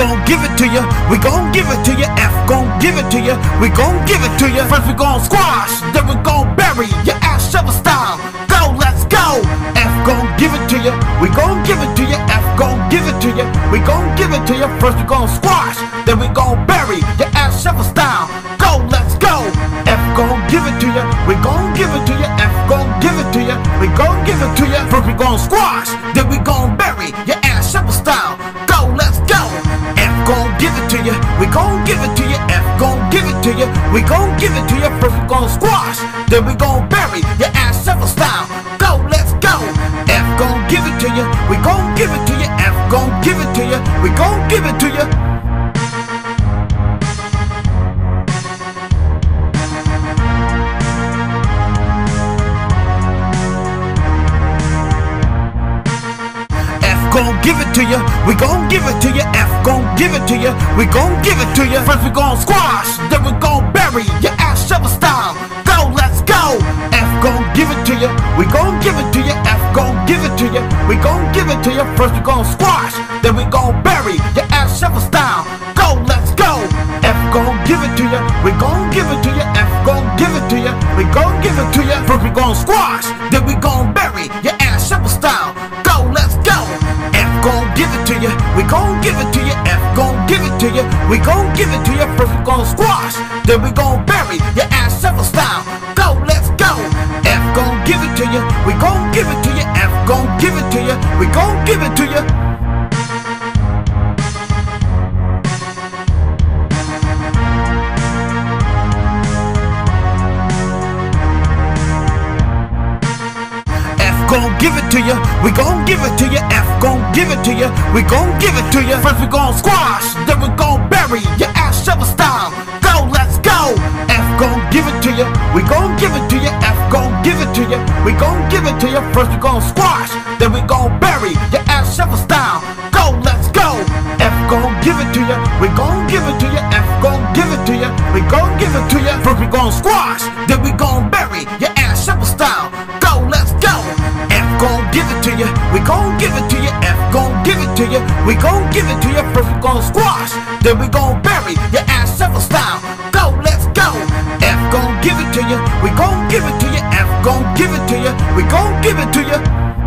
gon' give it to you. We gon' give it to you. F gon' give it to you. We gon' give it to you. First we gon' squash, then we gon' bury your ass shovel style. Go, let's go. F gon' give it to you. We gon' give it to you. F gon' give it to you. We gon' give it to you. First we gon' squash, then we gon' bury your ass shovel style. Go, let's go. F gon' give it to you. We gon' give it to you. F gon' give it to you. We gon' give it to you. First we gon' squash, then we gon' bury your ass shovel style. You. We gon' give it to you. F gon' give it to you. We gon' give it to you. First we gon' squash, then we gon' bury your ass shovel style. Go, let's go. F gon' give it to you. We gon' give it to you. F gon' give it to you. We gon' give it to you. F gon' give it to you. We gon' give it to you. F give it to you. We gon' give it to you. First we gon' squash, then we gon' bury your ass shovel style. Go, let's go. F gon' give it to you. We gon' give it to you. F gon' give it to you. We gon' give it to you. First we gon' squash, then we gon' bury your ass you. We gon' give it to you. F gon' give it to you. We gon' give it to you. First we gon' squash, then we gon' bury your ass shovel style. Go, let's go. F gon' give it to you. We gon' give it to you. F gon' give it to you. We gon' give it to you. Gon' give it to you. We gon' give it to you. F gon' give it to you. We gon' give it to you. First we gon' squash, then we gon' bury your ass shovel style. Go, let's go. F gon' give it to you. We gon' give it to you. F gon' give it to you. We gon' give it to you. First we gon' squash, then we gon' bury your ass shovel style. Go, let's go. F gon' give it to you. We gon' give it to you. F gon' give it to you. We gon' give it to you. First we gon' squash, then we gon' bury your ass shovel style. You. We gon' give it to you. F gon' give it to you. We gon' give it to you. First we gon' squash, then we gon' bury your ass shovel style. Go, let's go. F gon' give it to you. We gon' give it to you. F gon' give it to you. We gon' give it to you.